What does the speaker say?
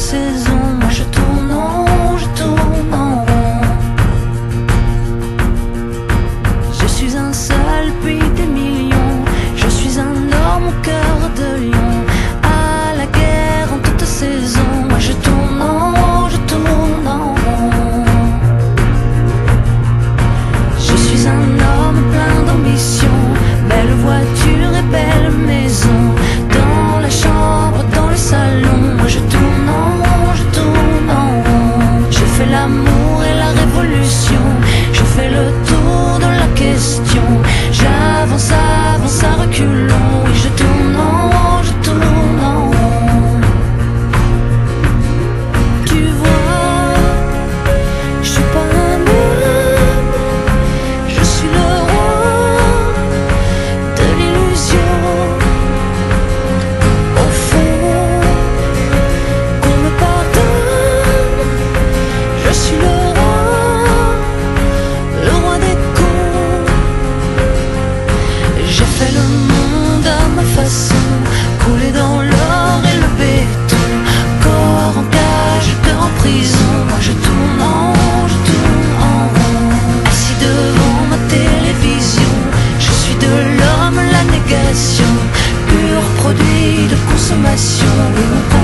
This is consommation